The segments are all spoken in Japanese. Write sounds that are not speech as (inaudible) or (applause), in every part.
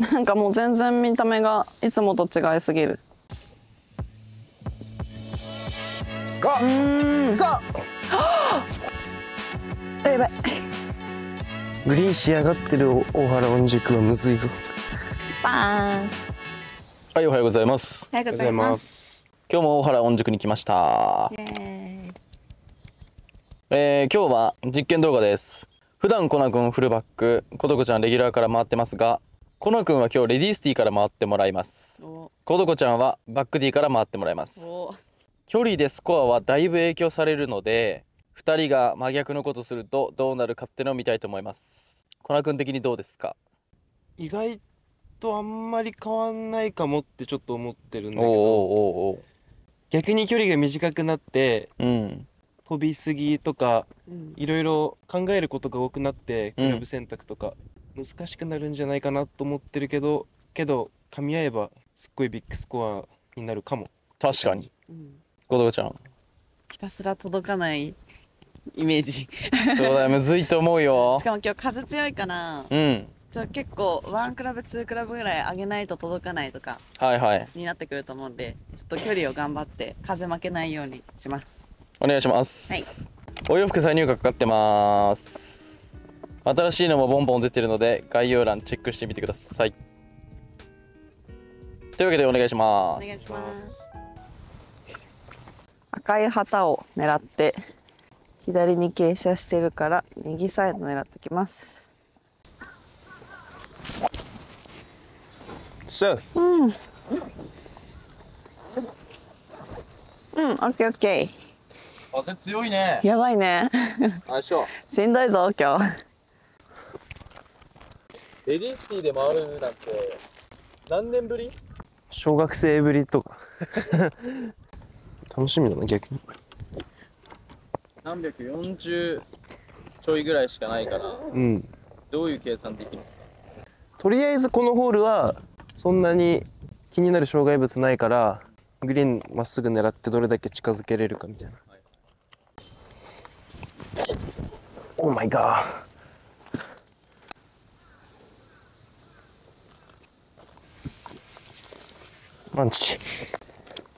なんかもう全然見た目がいつもと違いすぎる。がうん。がやばい。グリーン仕上がってる大原御宿はむずいぞ。バーン。はい、おはようございます。おはようございます。今日も大原御宿に来ました。えー、今日は実験動画です。普段コナ君フルバック、ことこちゃんレギュラーから回ってますが、コナ君は今日レディースティーから回ってもらいます。おことこちゃんはバックティーから回ってもらいます。お距離でスコアはだいぶ影響されるので、2人が真逆のことするとどうなるかってのを見たいと思います。コナ君的にどうですか？意外とあんまり変わんないかもってちょっと思ってるんだけど逆に距離が短くなってうん。飛びすぎとかうんいろいろ考えることが多くなってうんクラブ選択とか難しくなるんじゃないかなと思ってるけどけど噛み合えばすっごいビッグスコアになるかも確かに。うんことこちゃん。ひたすら届かないイメージそうだよ、むずいと思うよ (laughs) し。かも今日風強いからうん。じゃあ結構ワンクラブツークラブぐらい上げないと届かないとかはいはい。になってくると思うんでちょっと距離を頑張って風負けないようにしますお願いします。はいお洋服再入荷かかってます。新しいのもボンボン出てるので概要欄チェックしてみてください。というわけでお願いします。お願いします赤い旗を狙って左に傾斜してるから右サイド狙ってきますそううんうんオッケーオッケ風強いねー。やばいねあしょ。しんどいぞ今日レディースティーで回るなんて何年ぶり？小学生ぶりとか楽しみだな逆に三百四十ちょいぐらいしかないからうんどういう計算できる？とりあえずこのホールはそんなに気になる障害物ないからグリーンまっすぐ狙ってどれだけ近づけれるかみたいな。オーマイガー。マンチ。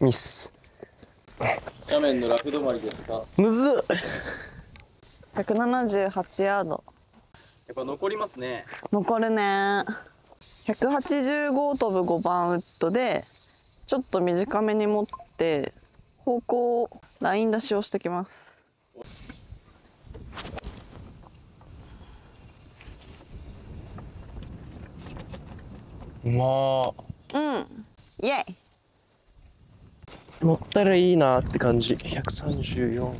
ミス。斜面のラフ止まりですか？やむずっ178ヤードっぱ残りますね。残るね185飛ぶ5番ウッドでちょっと短めに持って方向をライン出しをしてきますまあうんイエイ乗ったらいいなって感じ134ちょっ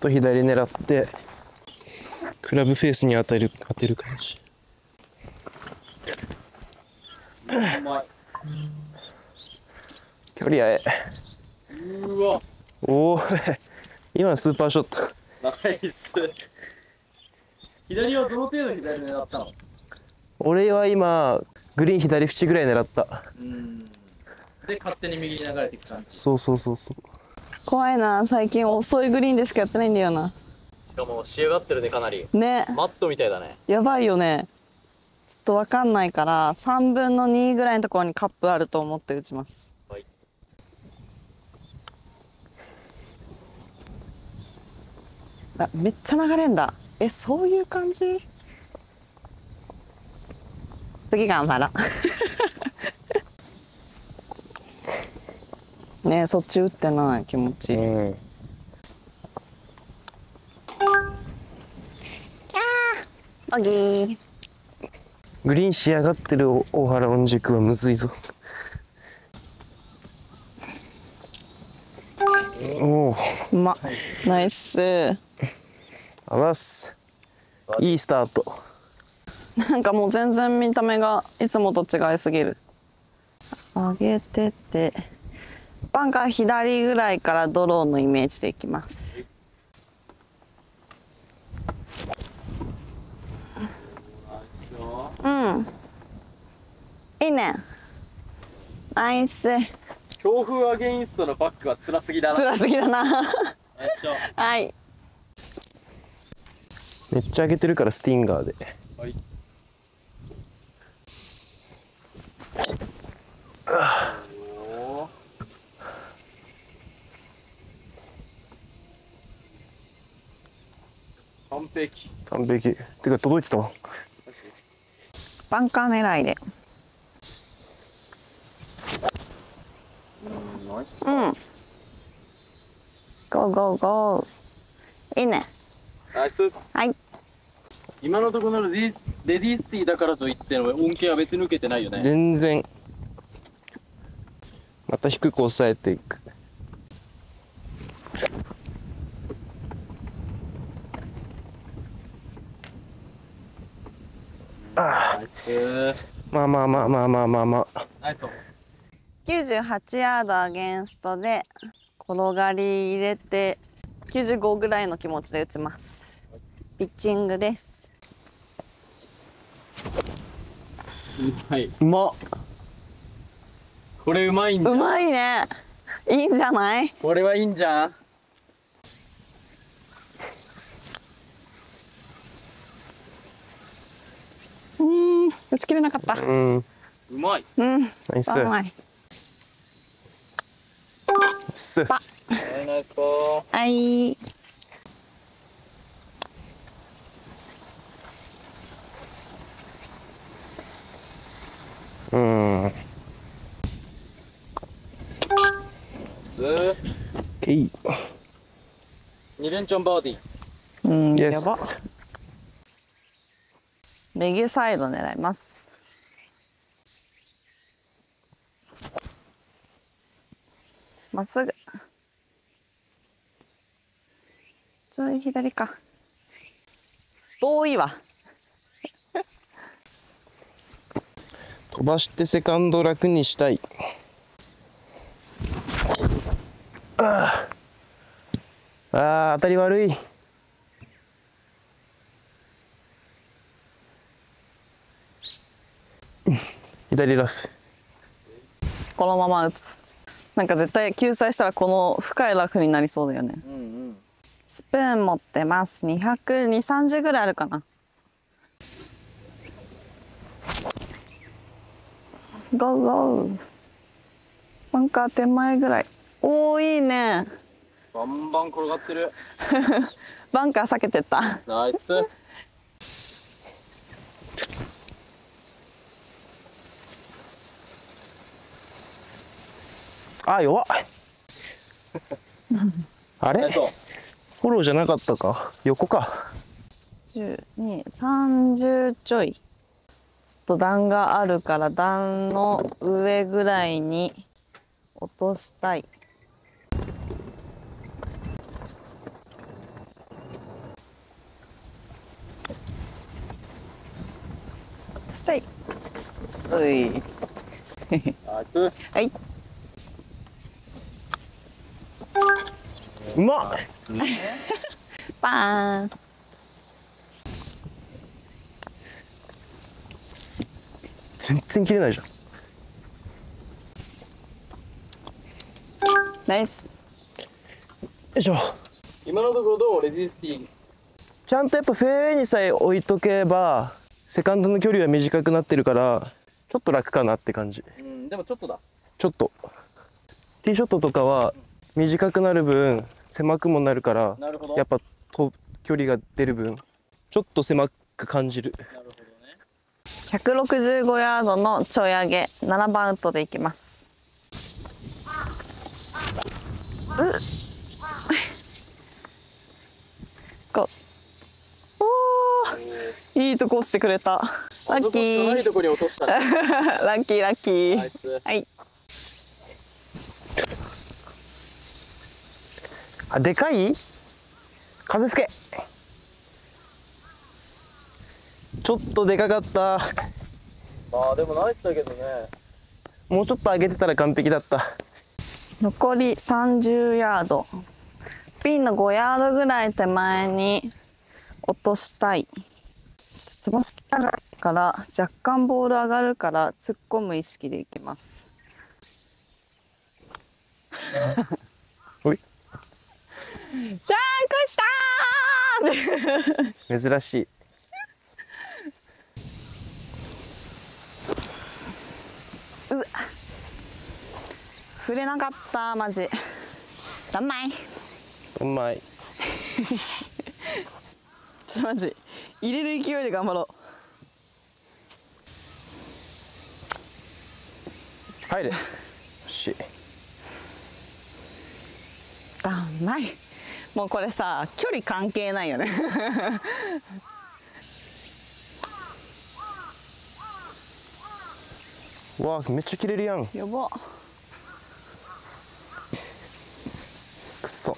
と左狙ってクラブフェースに当たる当てる感じうまい。距離合えうわ。おお今のスーパーショットナイス。左はどの程度左狙ったの？俺は今グリーン左縁ぐらい狙ったうん。で勝手に右に流れていく感じ。そうそうそうそう怖いな最近遅いグリーンでしかやってないんだよなしかも仕上がってるねかなり。ねマットみたいだね。やばいよねちょっとわかんないから3分の2ぐらいのところにカップあると思って打ちますはい。あめっちゃ流れんだえそういう感じ？次頑張ろう。(laughs) ねえそっち打ってない気持ち。いいうんボギー。グリーン仕上がってる大原御宿はむずいぞ。おおう。まナイス。あざっす。いいスタートなんかもう全然見た目がいつもと違いすぎる。上げてって。バンカー左ぐらいからドローのイメージでいきます。うん。いいね。ナイス。強風アゲインストのバックは辛すぎだな。辛すぎだな。えっとはい。めっちゃ上げてるからスティンガーで。はい璧。完璧。てか届いてたわ。バンカー狙いで。うんゴーゴーゴー。いいね。ナイス。はい。今のところのレディレディースティーだからといっての恩恵は別に受けてないよね。全然。また低く抑えていくあえー、ーまあまあまあまあまあまあまあ。ナイス98ヤードアゲンストで転がり入れて95ぐらいの気持ちで打ちます。ピッチングです。はい。うまっ。これうまいんじゃうんまいね。いいんじゃない？これはいいんじゃんうん打ち切れなかった。うん。うまい。うん。ナイス。うまい。ス。パはいナイスポはい。うん。ーズえい。2連チャンバーディー。うんやば右サイド狙います。まっすぐ。ちょい左か。遠いわ。(laughs) 飛ばしてセカンド楽にしたい。あーあー当たり悪い左ラフ。このまま打つ。なんか絶対救済したらこの深いラフになりそうだよね。うんうんスプーン持ってます。22030ぐらいあるかな。ゴーゴー。バンカー手前ぐらい。おーいいね。バンバン転がってる。(laughs) バンカー避けてった。ナイスあ弱っ。あれ？フォローじゃなかったか？横か。1030ちょい。ちょっと段があるから段の上ぐらいに落としたい。ステイうい。(laughs) はい。うまっパーン。全然切れないじゃん。ナイス。よいしょ。今のところどう？レディースティーちゃんとやっぱフェアウェイにさえ置いとけばセカンドの距離は短くなってるからちょっと楽かなって感じ。うんでもちょっとだ。ちょっと。ティーショットとかは短くなる分狭くもなるからやっぱと距離が出る分ちょっと狭く感じるなるほどね165ヤードのちょい上げ7番ウッドでいきます。うっおーいいとこ落ちてくれた。ラッキー。ないとこに落としたねラッキーラッキー。はい。あでかい？風吹けちょっとでかかったまあでもナイスだけどねもうちょっと上げてたら完璧だった残り30ヤード。ピンの5ヤードぐらい手前に落としたい。つま先上がりから若干ボール上がるから突っ込む意識でいきます。(laughs) おい (laughs) 珍しい。うわ。触れなかったマジ。ダメうまい。ちちマジ。入れる勢いで頑張ろう。入れ。よし。だんまいもうこれさ距離関係ないよね。(laughs) わあめっちゃ切れるやん。くやば。そ。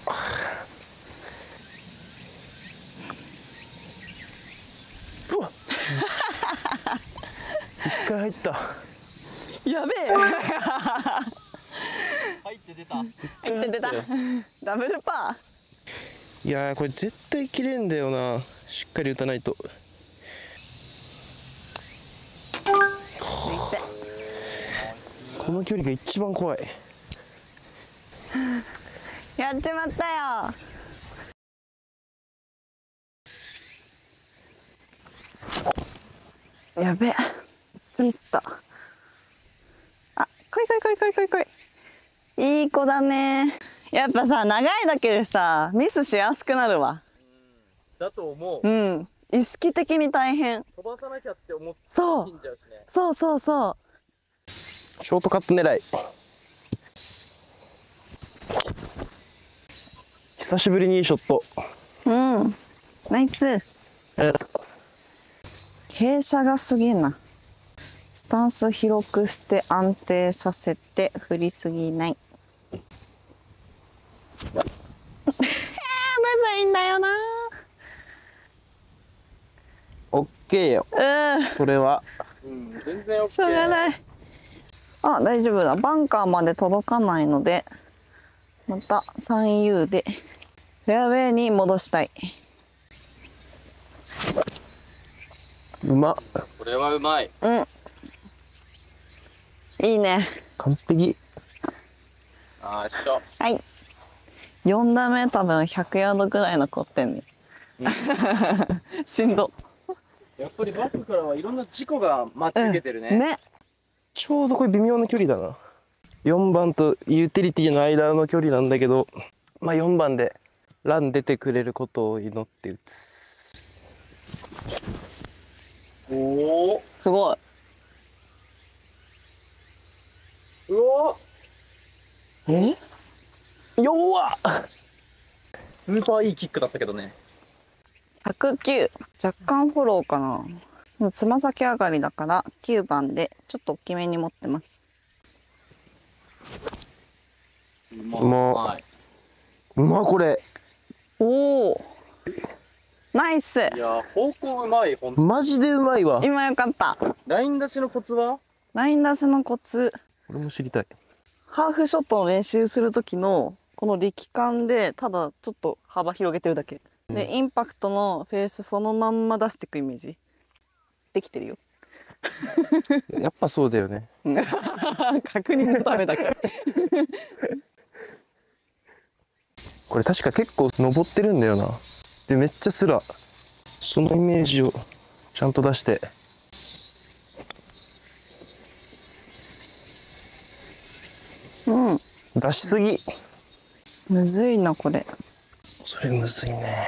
うわ一回入った。やべえ。入って出た。入って出た。ダブルパーいやーこれ絶対切れんだよな。しっかり打たないと。この距離が一番怖い。(laughs) やっちまったよ。やべ。えミスった。あ来い来い来い来い来い来い。いい子だねやっぱさ長いだけでさミスしやすくなるわ。だと思う。うん。意識的に大変。飛ばさなきゃって思ってそう。んじゃうしね。そうそうそショートカット狙い。久しぶりにいいショット。ううん。ナイス。傾斜がすげえな。スタンス広くして安定させて振りすぎないえー、むずいんだよなオッケーようん。それは。うん全然 OK しょうがない。あ大丈夫だ。バンカーまで届かないのでまた 3U でフェアウェイに戻したい。うま。っこれはうまい。うん。いいね。完璧。あーしょはい。4打目多分100ヤードぐらい残ってんね。(laughs) しんど。やっぱりバックからはいろんな事故が待ち受けてるね、ね。ちょうどこれ微妙な距離だな。4番とユーティリティの間の距離なんだけどまあ4番でラン出てくれることを祈って打つ。おおすごい。うおえ？弱っ。スーパーいいキックだったけどね ?109。若干フォローかな。つま先上がりだから9番でちょっと大きめに持ってます。うままうまこれおお。ナイス。いや方向うまいほんとマジでうまいわ今よかった。ライン出しのコツは？ライン出しのコツ。俺も知りたいハーフショットの練習する時のこの力感でただちょっと幅広げてるだけ。でインパクトのフェースそのまんま出していくイメージ。できてるよ。(laughs) やっぱそうだよね (laughs) 確認のためだから。(laughs) これ確か結構登ってるんだよなでめっちゃスラそのイメージをちゃんと出してうん。出しすぎむずいなこれ。それむずいね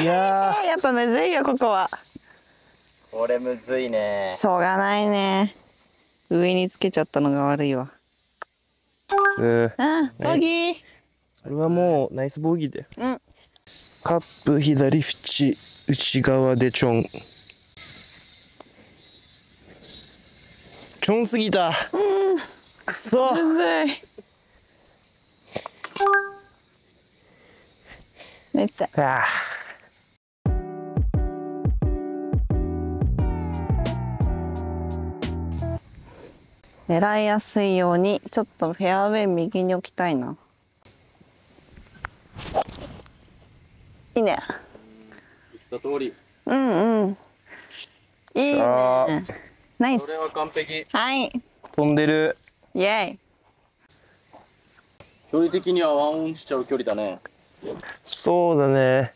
いややっぱむずいよここは。これむずいねしょうがないね。上につけちゃったのが悪いわ。ーすあ、ボギー。それはもうナイスボギーでうん。カップ左縁内側でチョンチョンすぎたくそむずい。めっちゃ。狙いやすいようにちょっとフェアウェイ右に置きたいな。いいね。言った通りうんうん。いいさね。ナイスそれ。は完璧はい。飛んでるイェイ。距離的にはワンオンしちゃう距離だねそうだね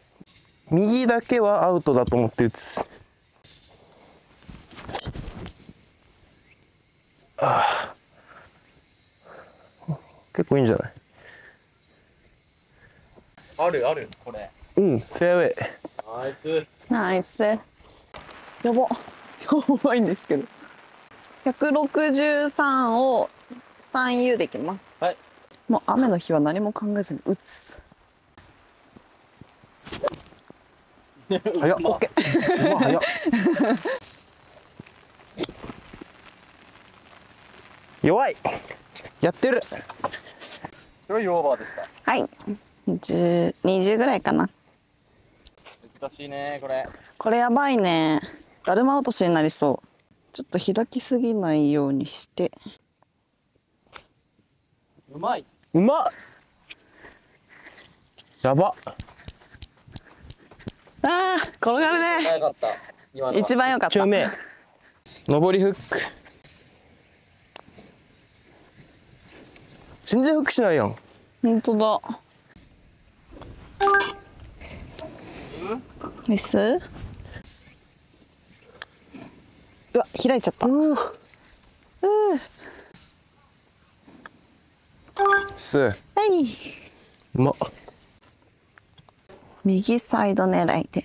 右だけはアウトだと思って打つああ結構いいんじゃない？あるあるこれうんフェアウェイナイスナイス。やば。やばいんですけど。163を 3U でいきます。はいもう雨の日は何も考えずに打つ。早っオッケーうま早っ弱いやってるすごいオーバーでしたはい。10、20ぐらいかな。難しいねこれこれやばいね。だるま落としになりそう。ちょっと開きすぎないようにして。うまいうまっやばああ、転がるね。早かった今のは一番良かった。ちょめ上りフック全然フックしないやん本当だ。です。うわ、開いちゃった。うすはい。うまっ右サイド狙いで。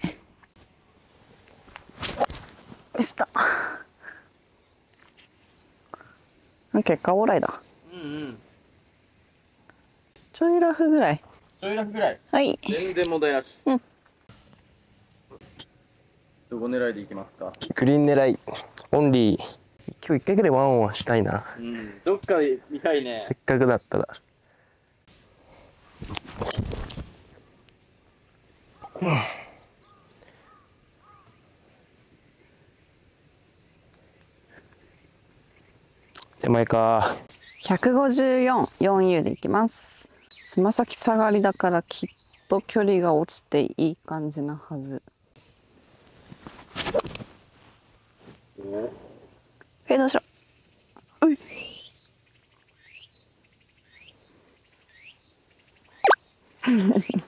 でした。結果オーライだ。うんうん。ちょいラフぐらい。ちょいラフぐらい。はい。全然問題なし。うん。どこ狙いでいきますか？グリーン狙い。オンリー。今日一回ぐらいワンオンはしたいな。うん。どっかで見たいね。せっかくだったら手前か154、4U でいきます。つま先下がりだからきっと距離が落ちていい感じなはず。フェードしろ。うい。(laughs)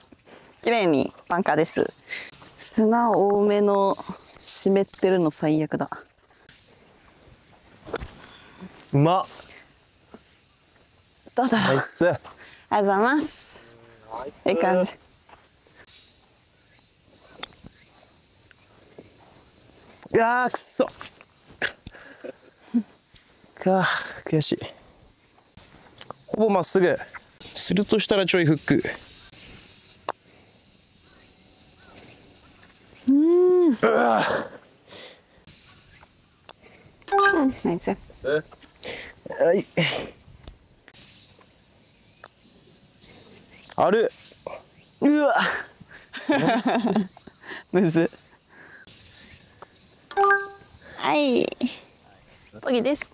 綺麗にバンカーです。砂多めの湿ってるの最悪だ。うまっどうだ？ろう。ありがとうございます。いい感じ。うわーくっそかあ悔しいほぼまっすぐするとしたらちょいフックうんうわうん、ナイス。はいあるうわ。むず。はい。ポギです。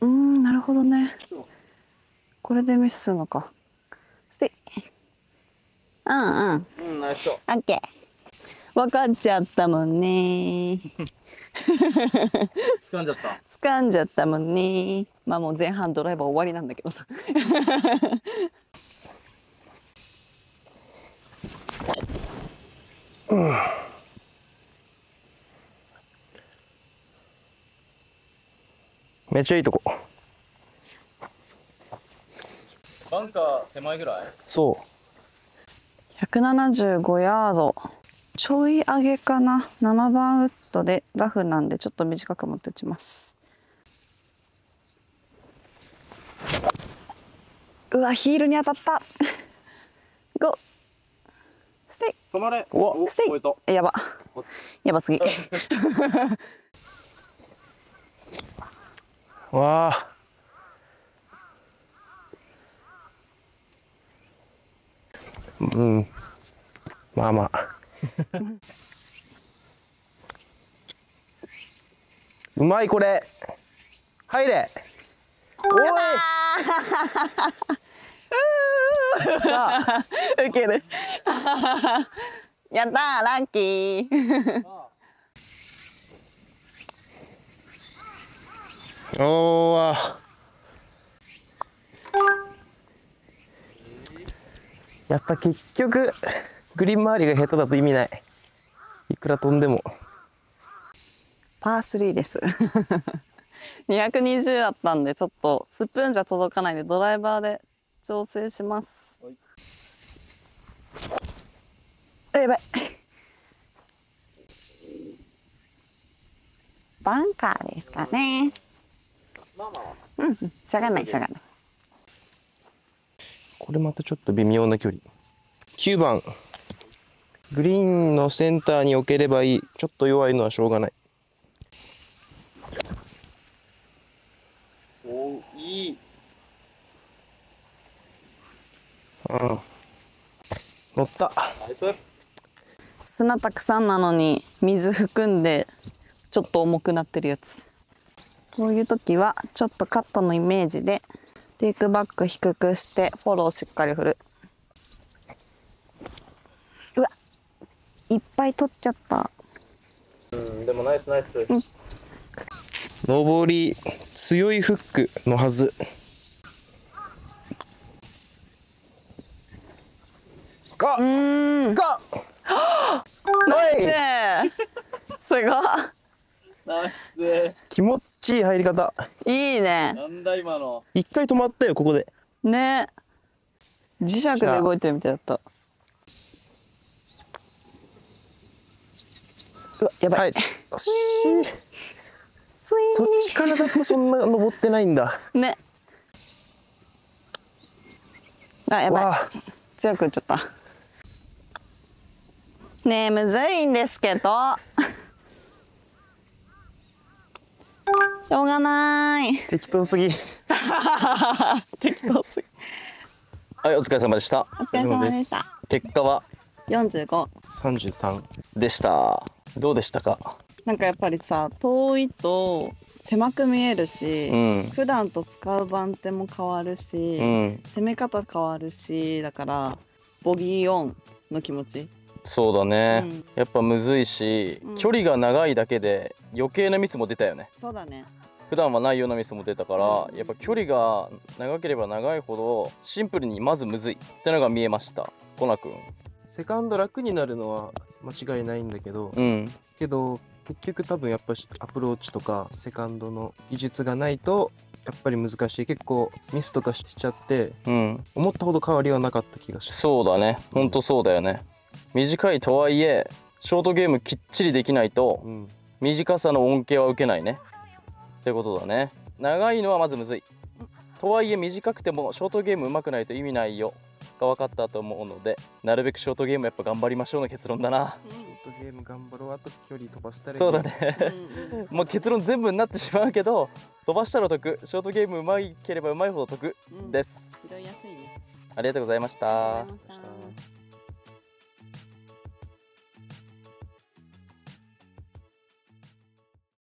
うーん、なるほどね。これでミスするのか。うんうん。うんナイスオッケー。分かっちゃったもんね。(laughs) 掴んじゃった掴んじゃったもんね。まあもう前半ドライバー終わりなんだけどさ。めっちゃいいとこバンカー手前ぐらい？そう175ヤード。ちょい上げかな。7番ウッドでラフなんでちょっと短く持って打ちます。うわ、ヒールに当たった。 Go。ステイ。止まれうわお stay やば。やばすぎ。(laughs) わあうん。まあまあ。(laughs) うまいこれ。入れ。おい。ウケる。やったー、ラッキー。おーやっぱ結局グリーン周りが下手だと意味ない。いくら飛んでも。パー3です。(laughs) 220だったんでちょっとスプーンじゃ届かないんでドライバーで調整します。あやばい。バンカーですかね。うんうん。しょうがないしょうがないこれまたちょっと微妙な距離。9番。グリーンのセンターに置ければいい。ちょっと弱いのはしょうがない。おいい。うん乗った。砂たくさんなのに水含んでちょっと重くなってるやつ。こういう時はちょっとカットのイメージでテイクバック低くしてフォローしっかり振る。うわいっぱい取っちゃった。うんでもナイスナイス。上り強いフックのはず。がうーんが (gasps) ナイス。(laughs) すごナイス。気持ちいい入り方。いいいね。なんだ今の。一回止まったよここで。ね。磁石で動いてるみたいだった。うわやばい、はい。そっちからだとそんな登ってないんだ。ーね。あやばい。強く打っちゃった。ねえむずいんですけどしょうがない。適当すぎ。適当すぎ。はいお疲れ様でした。お疲れ様でした。結果は？45 33でした。どうでしたか？なんかやっぱりさ遠いと狭く見えるし、うん。普段と使う番手も変わるし、うん。攻め方変わるしだからボギーオンの気持ち。そうだね、うん。やっぱむずいし、うん。距離が長いだけで余計なミスも出たよね。そうだね普段はないようなミスも出たから、うんやっぱ距離が長ければ長いほどシンプルにまずむずいってのが見えました。コナくんセカンド楽になるのは間違いないんだけど、うん。けど結局多分やっぱしアプローチとかセカンドの技術がないとやっぱり難しい。結構ミスとかしちゃってうん。思ったほど変わりはなかった気がしそうだね。ほんとそうだよね。短いとはいえショートゲームきっちりできないとうん。短さの恩恵は受けないねってことだね。長いのはまずむずい。とはいえ短くてもショートゲーム上手くないと意味ないよ。が分かったと思うのでなるべくショートゲームやっぱ頑張りましょうの結論だな。ショートゲーム頑張ろうあと距離飛ばせたらいい。そうだね。うんうんもう結論全部になってしまうけど飛ばしたら得。ショートゲーム上手ければ上手いほど得うん。です拾いやすいね。ありがとうございました。ありがとうございました